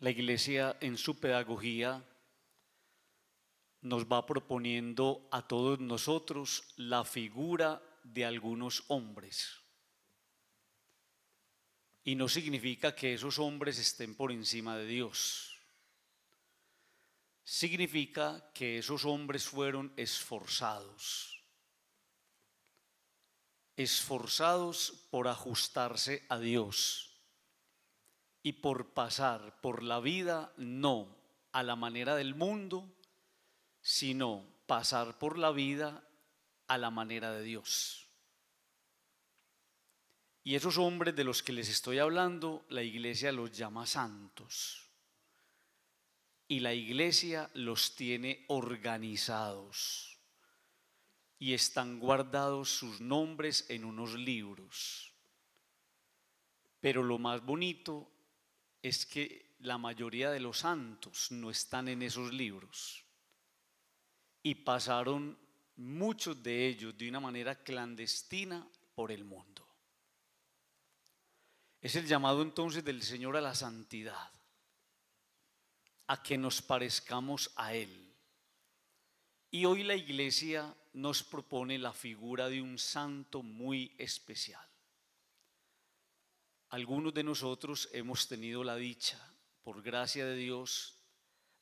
La iglesia en su pedagogía nos va proponiendo a todos nosotros la figura de algunos hombres. Y no significa que esos hombres estén por encima de Dios. Significa que esos hombres fueron esforzados. Esforzados por ajustarse a Dios y por pasar por la vida no a la manera del mundo, sino pasar por la vida a la manera de Dios. Y esos hombres de los que les estoy hablando, la iglesia los llama santos. Y la iglesia los tiene organizados. Y están guardados sus nombres en unos libros. Pero lo más bonito es que la mayoría de los santos no están en esos libros y pasaron muchos de ellos de una manera clandestina por el mundo. Es el llamado entonces del Señor a la santidad, a que nos parezcamos a Él. Y hoy la iglesia nos propone la figura de un santo muy especial. Algunos de nosotros hemos tenido la dicha, por gracia de Dios,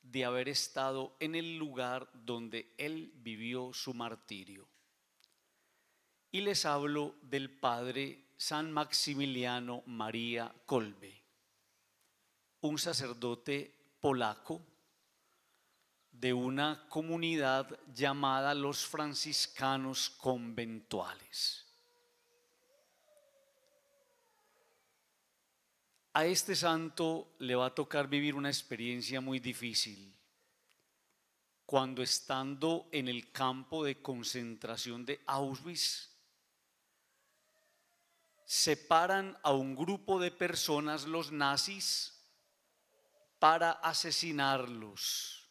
de haber estado en el lugar donde él vivió su martirio. Y les hablo del padre San Maximiliano María Kolbe, un sacerdote polaco de una comunidad llamada los franciscanos conventuales. A este santo le va a tocar vivir una experiencia muy difícil. Cuando estando en el campo de concentración de Auschwitz, separan a un grupo de personas los nazis para asesinarlos,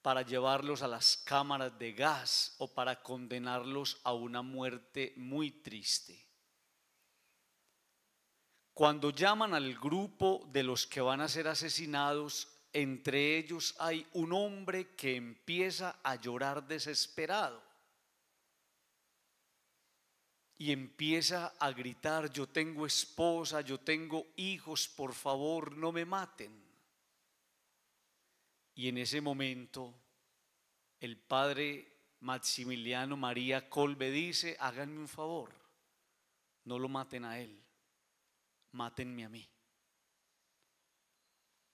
para llevarlos a las cámaras de gas o para condenarlos a una muerte muy triste. Cuando llaman al grupo de los que van a ser asesinados, entre ellos hay un hombre que empieza a llorar desesperado y empieza a gritar, yo tengo esposa, yo tengo hijos, por favor no me maten. Y en ese momento el padre Maximiliano María Colbe dice, háganme un favor, no lo maten a él mátenme a mí.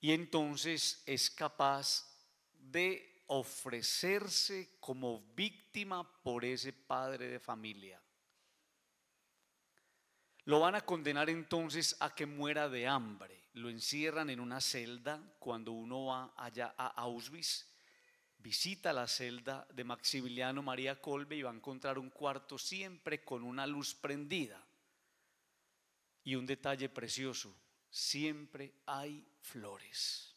Y entonces es capaz de ofrecerse como víctima por ese padre de familia. Lo van a condenar entonces a que muera de hambre. Lo encierran en una celda cuando uno va allá a Auschwitz. Visita la celda de Maximiliano María Colbe y va a encontrar un cuarto siempre con una luz prendida. Y un detalle precioso, siempre hay flores.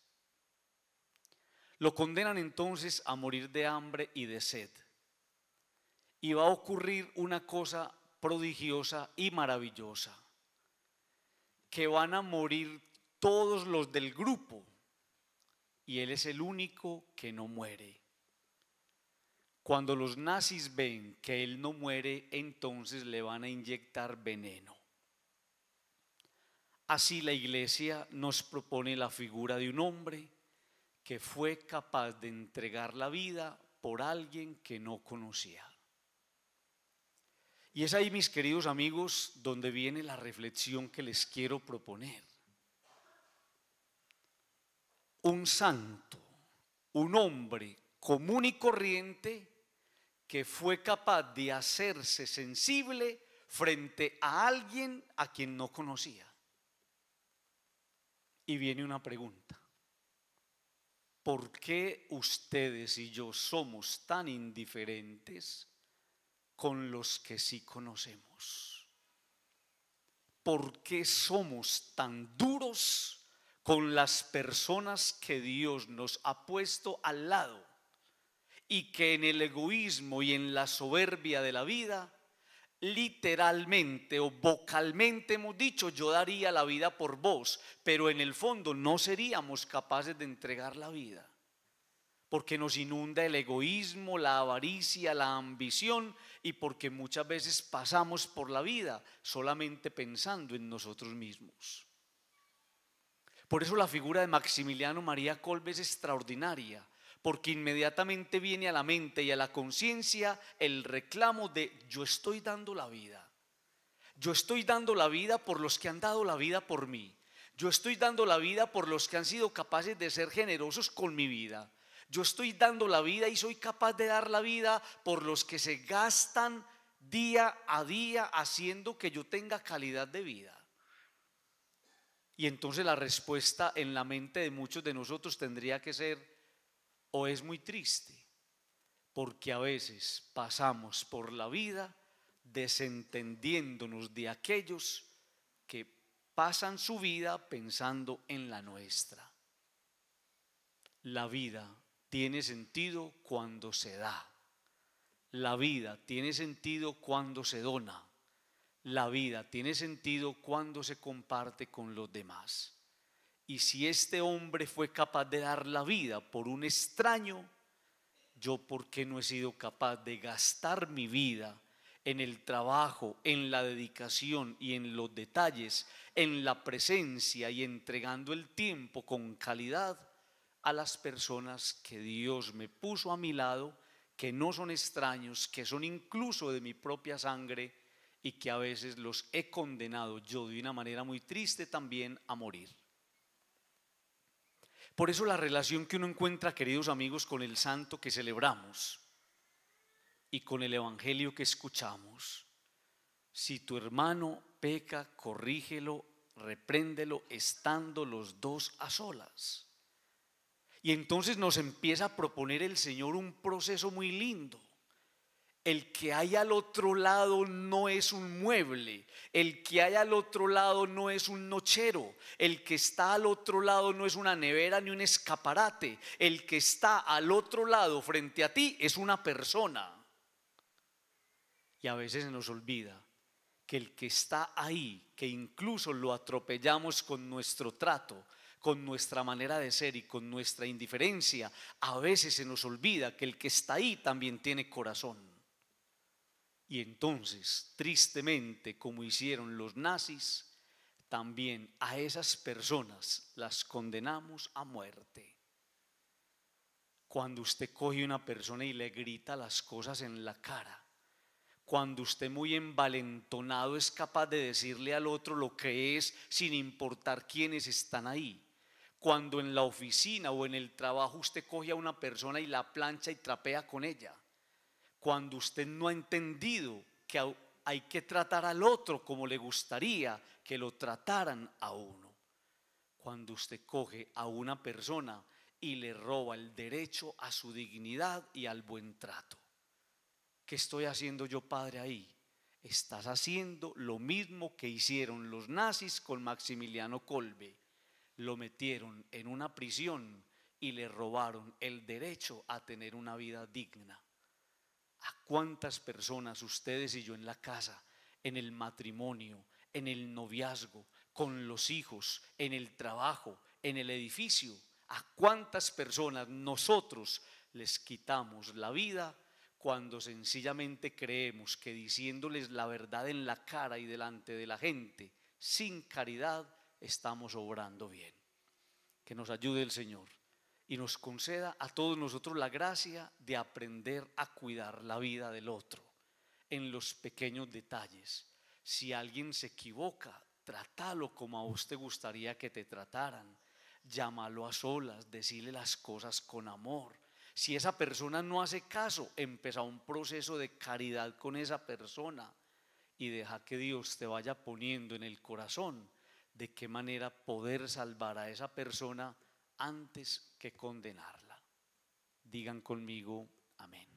Lo condenan entonces a morir de hambre y de sed. Y va a ocurrir una cosa prodigiosa y maravillosa, que van a morir todos los del grupo y él es el único que no muere. Cuando los nazis ven que él no muere, entonces le van a inyectar veneno. Así la iglesia nos propone la figura de un hombre que fue capaz de entregar la vida por alguien que no conocía. Y es ahí, mis queridos amigos, donde viene la reflexión que les quiero proponer. Un santo, un hombre común y corriente que fue capaz de hacerse sensible frente a alguien a quien no conocía. Y viene una pregunta. ¿Por qué ustedes y yo somos tan indiferentes con los que sí conocemos? ¿Por qué somos tan duros con las personas que Dios nos ha puesto al lado y que en el egoísmo y en la soberbia de la vida literalmente o vocalmente hemos dicho, yo daría la vida por vos, pero en el fondo no seríamos capaces de entregar la vida, porque nos inunda el egoísmo, la avaricia, la ambición y porque muchas veces pasamos por la vida solamente pensando en nosotros mismos. Por eso la figura de Maximiliano María Colbe es extraordinaria, porque inmediatamente viene a la mente y a la conciencia el reclamo de yo estoy dando la vida. Yo estoy dando la vida por los que han dado la vida por mí. Yo estoy dando la vida por los que han sido capaces de ser generosos con mi vida. Yo estoy dando la vida y soy capaz de dar la vida por los que se gastan día a día haciendo que yo tenga calidad de vida. Y entonces la respuesta en la mente de muchos de nosotros tendría que ser, o es muy triste, porque a veces pasamos por la vida desentendiéndonos de aquellos que pasan su vida pensando en la nuestra. La vida tiene sentido cuando se da. La vida tiene sentido cuando se dona la vida tiene sentido cuando se comparte con los demás. Y si este hombre fue capaz de dar la vida por un extraño, yo por qué no he sido capaz de gastar mi vida en el trabajo, en la dedicación y en los detalles, en la presencia y entregando el tiempo con calidad a las personas que Dios me puso a mi lado, que no son extraños, que son incluso de mi propia sangre y que a veces los he condenado yo de una manera muy triste también a morir. Por eso la relación que uno encuentra, queridos amigos, con el santo que celebramos y con el evangelio que escuchamos. Si tu hermano peca, corrígelo, repréndelo, estando los dos a solas. Y entonces nos empieza a proponer el Señor un proceso muy lindo el que hay al otro lado no es un mueble, el que hay al otro lado no es un nochero, el que está al otro lado no es una nevera ni un escaparate, el que está al otro lado frente a ti es una persona. Y a veces se nos olvida que el que está ahí, que incluso lo atropellamos con nuestro trato, con nuestra manera de ser y con nuestra indiferencia, a veces se nos olvida que el que está ahí también tiene corazón. Y entonces, tristemente, como hicieron los nazis, también a esas personas las condenamos a muerte. Cuando usted coge una persona y le grita las cosas en la cara, cuando usted muy envalentonado es capaz de decirle al otro lo que es sin importar quiénes están ahí, cuando en la oficina o en el trabajo usted coge a una persona y la plancha y trapea con ella, cuando usted no ha entendido que hay que tratar al otro como le gustaría que lo trataran a uno. Cuando usted coge a una persona y le roba el derecho a su dignidad y al buen trato. ¿Qué estoy haciendo yo, padre, ahí? Estás haciendo lo mismo que hicieron los nazis con Maximiliano Kolbe. Lo metieron en una prisión y le robaron el derecho a tener una vida digna. ¿A cuántas personas ustedes y yo en la casa, en el matrimonio, en el noviazgo, con los hijos, en el trabajo, en el edificio? ¿A cuántas personas nosotros les quitamos la vida cuando sencillamente creemos que diciéndoles la verdad en la cara y delante de la gente, sin caridad, estamos obrando bien? Que nos ayude el Señor y nos conceda a todos nosotros la gracia de aprender a cuidar la vida del otro en los pequeños detalles. Si alguien se equivoca, trátalo como a usted gustaría que te trataran. Llámalo a solas, decirle las cosas con amor. Si esa persona no hace caso, empieza un proceso de caridad con esa persona y deja que Dios te vaya poniendo en el corazón de qué manera poder salvar a esa persona antes que condenarla. Digan conmigo, amén.